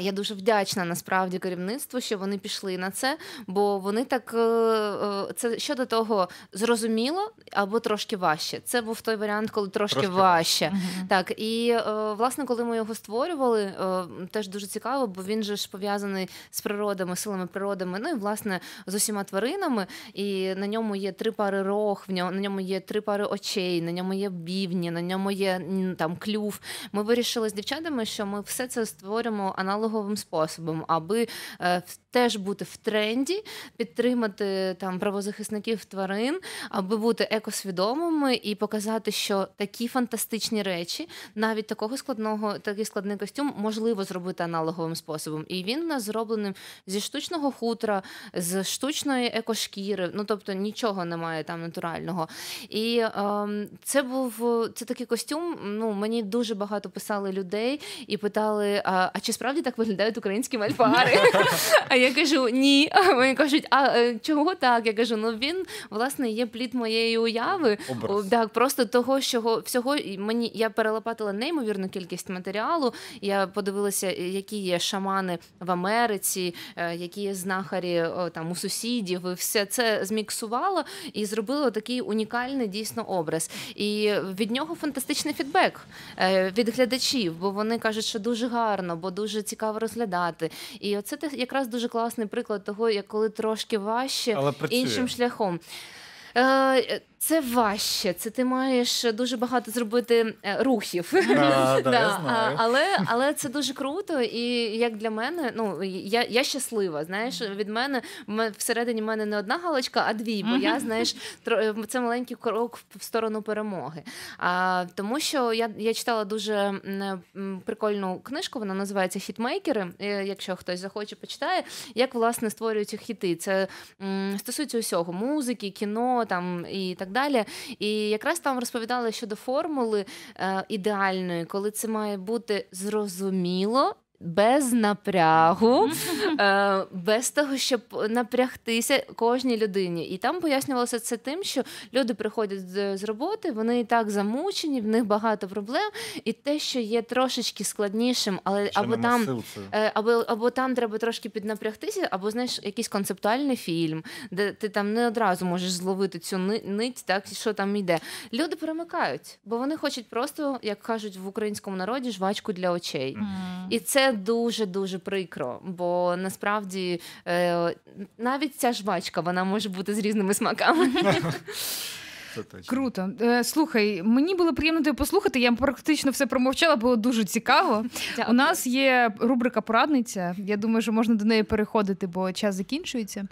я дуже вдячна насправді керівництву, що вони пішли на це, бо вони так е, е, це щодо того зрозуміло або трошки важче. Це був той варіант, коли трошки, трошки важче. Uh-huh. Так і е, власне, коли ми його створювали, теж дуже цікаво, бо він же ж пов'язаний з природами, силами природами. Ну і власне з усіма тваринами. І на ньому є три пари рог, в ньому на ньому є три пари очей, на ньому є бівні, на ньому є там клюв. Ми вирішили з дівчатами, що ми все це створимо аналоговим способом, аби е, теж бути в тренді, підтримати там правозахисників тварин, аби бути екосвідомими і показати, що такі фантастичні речі, навіть такого складного, такий складний костюм, можливо зробити аналоговим способом. І він у нас зроблений зі штучного хутра, з штучної екошкіри. Ну тобто нічого немає там натурального. І е, це був це такий костюм. Ну мені дуже багато писали людей і питали: а, а чи справді так виглядають українські мальфари? А я кажу, ні. Вони кажуть, а е, чого так? Я кажу, ну він власне є плід моєї уяви. Образ. Так, просто того, що всього мені я перелопатила неймовірну кількість матеріалу. Я подивилася, які є шамани в Америці, е, які є знахарі там у сусідів. І все це зміксувала і зробила такий унікальний дійсно образ. І від нього фантастичний фідбек е, від глядачів, бо вони кажуть, що дуже гарно, бо дуже цікаво розглядати. І оце якраз дуже класний приклад того, як коли трошки важче іншим шляхом. Е, це важче, це ти маєш дуже багато зробити е, рухів. Да, да, я знаю. Але але це дуже круто, і як для мене, ну я я щаслива. Знаєш, від мене всередині мене не одна галочка, а дві. Бо я знаєш, це маленький крок в сторону перемоги. А тому, що я я читала дуже прикольну книжку, вона називається Хітмейкери. Е, якщо хтось захоче, почитає, як власне створюються хіти. Це стосується усього музики, кіно там і так далі. І якраз там розповідали щодо формули е, ідеальної, коли це має бути зрозуміло без напрягу, е, без того, щоб напрягтися кожній людині. І там пояснювалося це тим, що люди приходять з, роботи, вони і так замучені, в них багато проблем, і те, що є трошечки складнішим, але Ще або там. сил. Е, Або, або там треба трошки піднапрягтися, або знаєш якийсь концептуальний фільм, де ти там не одразу можеш зловити цю нить, так що там йде. Люди перемикають, бо вони хочуть просто, як кажуть в українському народі, жвачку для очей. І це дуже дуже прикро, бо насправді е, навіть ця жвачка вона може бути з різними смаками. Це точно. Круто. Е, слухай, мені було приємно тебе послухати. Я практично все промовчала, було дуже цікаво. У нас є рубрика Порадниця. Я думаю, що можна до неї переходити, бо час закінчується.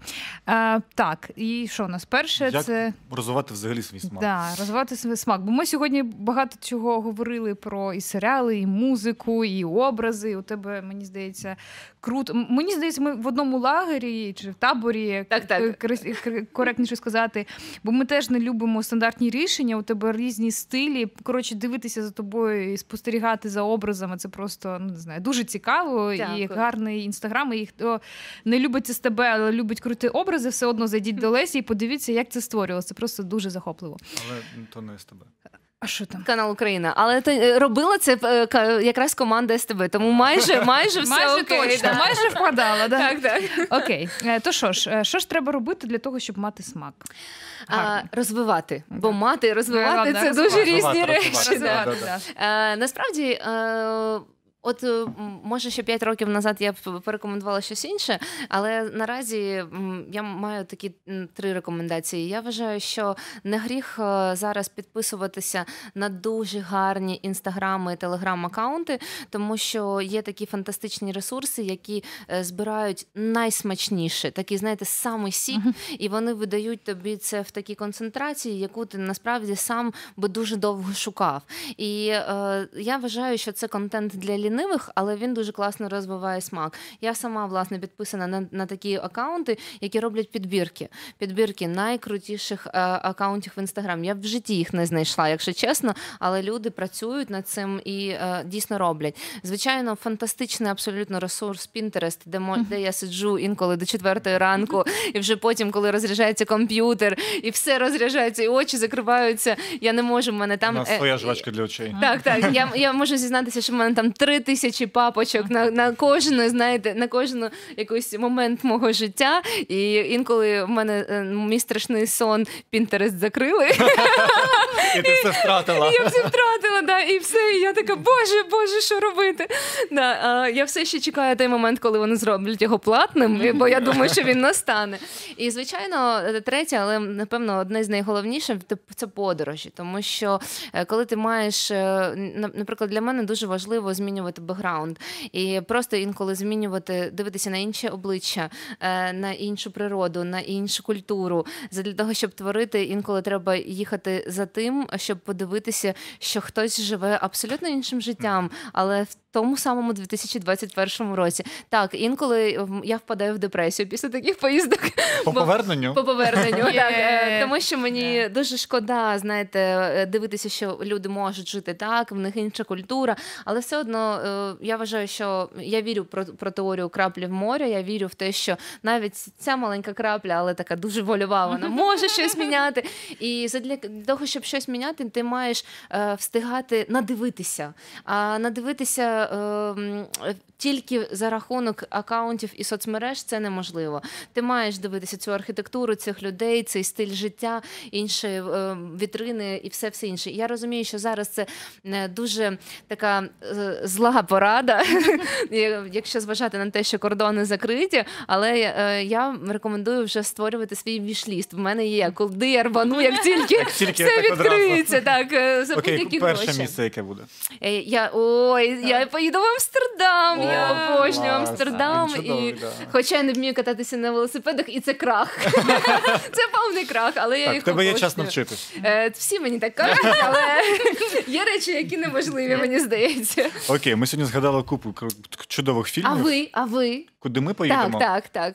Е, так, і що у нас? Перше, Як це розвивати взагалі свій смак. да, розвивати свій смак. Бо ми сьогодні багато чого говорили про і серіали, і музику, і образи. У тебе, мені здається, круто. Мені здається, ми в одному лагері чи в таборі Так, так. кор- коректніше сказати. Бо ми теж не любимо стандартні рішення. У тебе різні стилі. Коротше, дивитися за тобою і спостерігати за образами. Це просто ну не знаю, дуже цікаво і гарний інстаграм. І хто не любить з тебе, але любить крути образи, все одно зайдіть до Лесі і подивіться, як це створювалося. Це просто дуже захопливо. Але то не з тебе. А що там? Канал Україна, але ти е, робила це е, ка- якраз команда СТБ, тому майже майже все майже окей, точно, да. майже вкладала. Да? Так, так. Окей, Е, то що ж, що ж треба робити для того, щоб мати смак? А, розвивати, бо Так. мати розвивати Ладно, це дуже різні речі. розвивати, да. да, да. Е, насправді, е, от е, може ще 5 років назад я б порекомендувала щось інше, але наразі я маю такі три рекомендації. Я вважаю, що не гріх е, зараз підписуватися на дуже гарні інстаграми і телеграм-аккаунти, тому що є такі фантастичні ресурси, які е, збирають найсмачніше, такий, знаєте, самий сік, і вони видають тобі це в такій концентрації, яку ти насправді сам би дуже довго шукав. І е, я вважаю, що це контент для лінивих, але він дуже класно розвиває смак. Я сама власне підписана на, на такі акаунти, які роблять підбірки. Підбірки найкрутіших е, акаунтів в інстаграм. Я в житті їх не знайшла, якщо чесно, але люди працюють над цим і е, дійсно роблять. Звичайно, фантастичний абсолютно ресурс Pinterest, де мо де я сиджу інколи до четвертої ранку, і вже потім, коли розряджається комп'ютер, і все розряджається, і очі закриваються. Я не можу в мене У там нас е, своя жвачка для очей. так, так. Я, я можу зізнатися, що в мене там три тисячі папочок на, на кожну, знаєте, на кожну якийсь момент мого життя. І інколи в мене е, мій страшний сон Пінтерест закрили. І ти все втратила. Я все втратила, да, і все. І я така, боже, боже, що робити? Да, а, я все ще чекаю той момент, коли вони зроблять його платним, бо я думаю, що він настане. І звичайно, третє, але напевно одне з найголовніших це- подорожі, тому що е, коли ти маєш, е, наприклад, для мене дуже важливо змінювати бекграунд і просто інколи змінювати, дивитися на інше обличчя, е, на іншу природу, на іншу культуру. Для того, щоб творити, інколи треба їхати за тим, щоб подивитися, що хтось живе абсолютно іншим життям, але в тому самому 2021 році. Так, інколи я впадаю в депресію після таких поїздок. По поверненню. по поверненню, так, е, тому що мені дуже шкода, знаєте, е, дивитися, що люди можуть жити так, в них інша культура, але все одно я вважаю, що я вірю про, про теорію краплі в морі. Я вірю в те, що навіть ця маленька крапля, але така дуже вольова, вона може щось міняти. І задля того, щоб щось міняти, ти маєш е, встигати надивитися. А надивитися е, е, тільки за рахунок акаунтів і соцмереж це неможливо. Ти маєш дивитися цю архітектуру цих людей, цей стиль життя, інші е, вітрини і все все інше. Я розумію, що зараз це е, дуже така е, зла порада, якщо зважати на те, що кордони закриті. Але я рекомендую вже створювати свій вішліст. В мене є куди я рвану, як тільки, Як тільки все так одразу. відкриється. Так, за Окей, будь-які перше гроші. місце, яке буде. Я ой, я поїду в Амстердам. Я обожнюю. Амстердам. І да. хоча я не вмію кататися на велосипедах, і це крах. це повний крах, але я Так, їх тебе є час навчитись. Е, Всі мені так кажуть, але є речі, які неможливі, мені здається. Окей, ми сьогодні згадали купу чудових фільмів. А ви, а ви? Куди ми Так, поїдемо? так, так.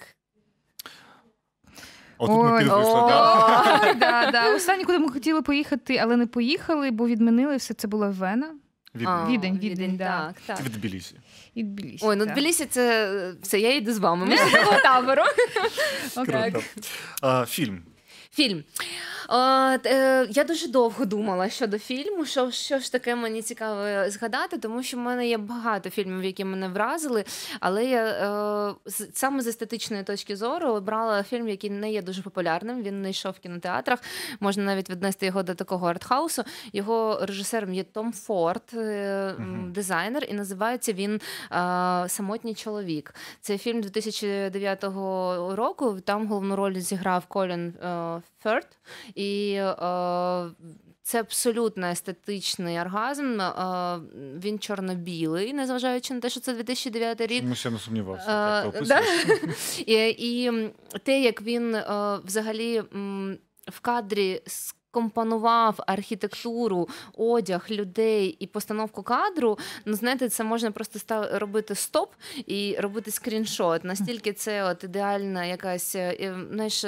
Отут ми підвисли, так? Да, да. Останнє, куди ми хотіли поїхати, але не поїхали, бо відмінили все. Це була Вена. Відень, Відень, так, так. від Тбілісі. І Тбілісі, Ой, ну. Тбілісі це все, я йду з вами. Ми з табору. Фільм. Фільм. Е, е, я дуже довго думала щодо фільму, що, що ж таке мені цікаво згадати, тому що в мене є багато фільмів, які мене вразили. Але я е, саме з естетичної точки зору обрала фільм, який не є дуже популярним. Він не йшов в кінотеатрах. Можна навіть віднести його до такого артхаусу. Його режисером є Том Форд, е, м, дизайнер, і називається він е, Самотній чоловік. Це фільм 2009 року. Там головну роль зіграв Колін е, Ферт. І е, це абсолютно естетичний оргазм. Е, він чорно-білий, незважаючи на те, що це 2009 рік. Ми ще не сумнівався. Е, Так, да? і, і те, як він взагалі в кадрі скомпонував архітектуру, одяг людей і постановку кадру, ну знаєте, це можна просто став робити стоп і робити скріншот. Настільки це от ідеальна якась е, знаєш,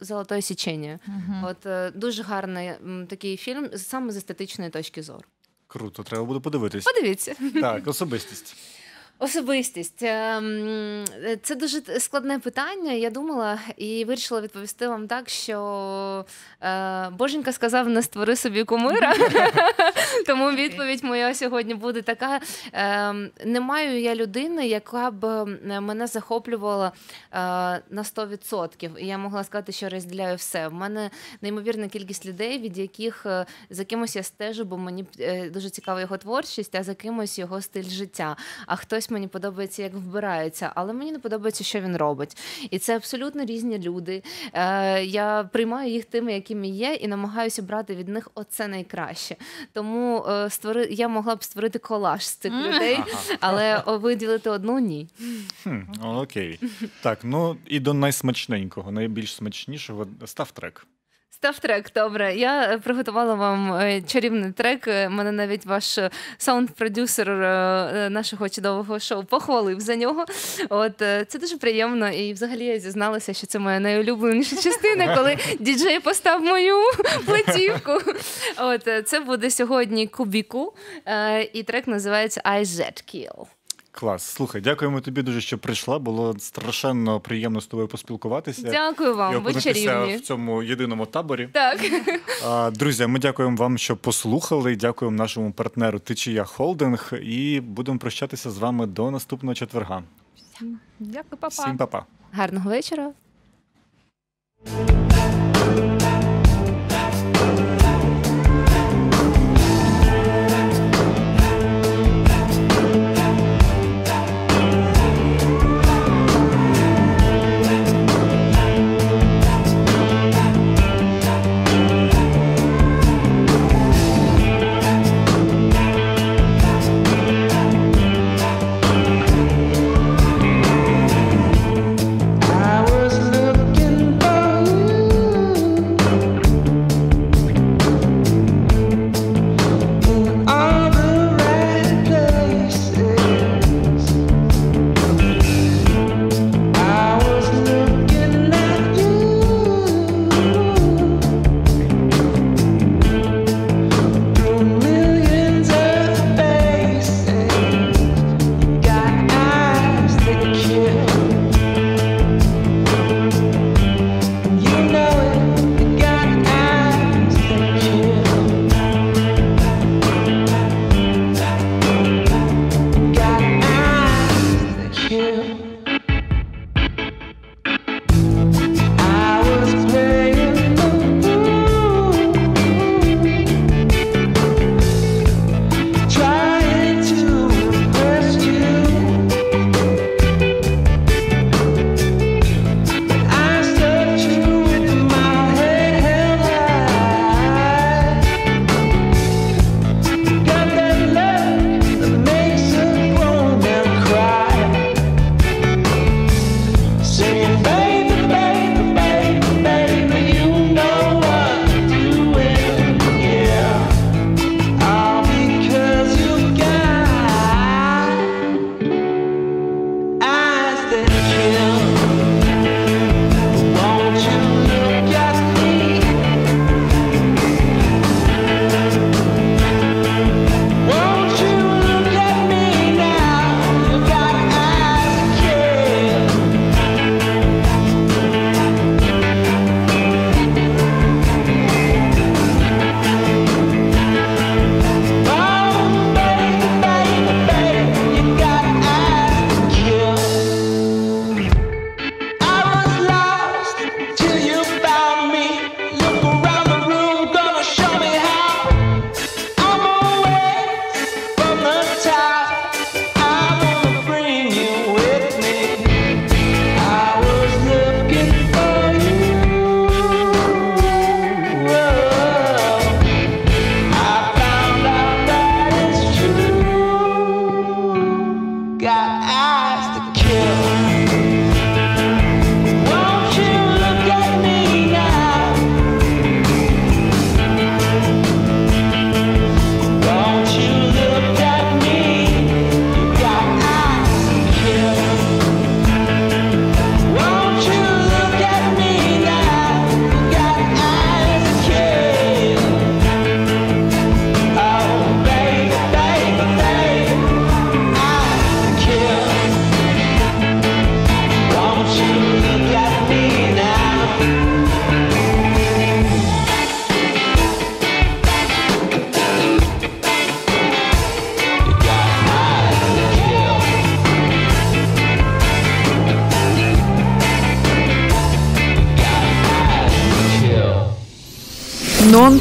золотое січення. Мгм. От е, дуже гарний такий фільм саме з естетичної точки зору. Круто, треба буде подивитись. Подивіться. Так, особистість. Особистість Ем, це дуже складне питання. Я думала і вирішила відповісти вам так, що е, Боженька сказав: не створи собі кумира. Тому відповідь моя сьогодні буде така: ем, не маю я людини, яка б мене захоплювала е, на 100%. І я могла сказати, що розділяю все. В мене неймовірна кількість людей, від яких е, за кимось я стежу, бо мені дуже цікава його творчість, а за кимось його стиль життя. А хтось мені подобається, як вбирається, але мені не подобається, що він робить. І це абсолютно різні люди. Е, я приймаю їх тими, якими є, і намагаюся брати від них оце найкраще. Тому е, створи... я могла б створити колаж з цих людей, але виділити одну ні. Хм, окей. Так, ну і до найсмачненького, найбільш смачнішого став трек. Став трек, добре. Я е, приготувала вам е, чарівний трек. Е, Мене навіть ваш саунд-продюсер нашого чудового шоу похвалив за нього. От це дуже приємно. І взагалі я зізналася, що це моя найулюбленіша частина, коли діджей постав мою платівку. От це буде сьогодні Кубіку, і трек називається I Z Kill. Клас. Слухай, дякуємо тобі дуже, що прийшла. Було страшенно приємно з тобою поспілкуватися. Дякую і вам, ви чарівні. в цьому єдиному таборі. Так. А, Друзі, ми дякуємо вам, що послухали. Дякуємо нашому партнеру Тичія Холдинг. І будемо прощатися з вами до наступного четверга. Дякую, папа. Всім па-па. Гарного вечора.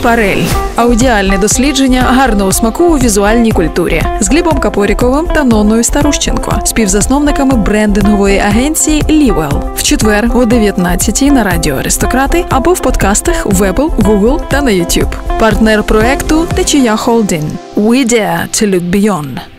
Нон-парель аудіальне дослідження гарного смаку у візуальній культурі з Глібом Капоріковим та Ноною Старущенко, співзасновниками брендингової агенції Лівел в четвер о 19-й на радіо Аристократи або в подкастах в Apple, Google та на YouTube. Партнер проекту Течія Холдін. We dare to look beyond.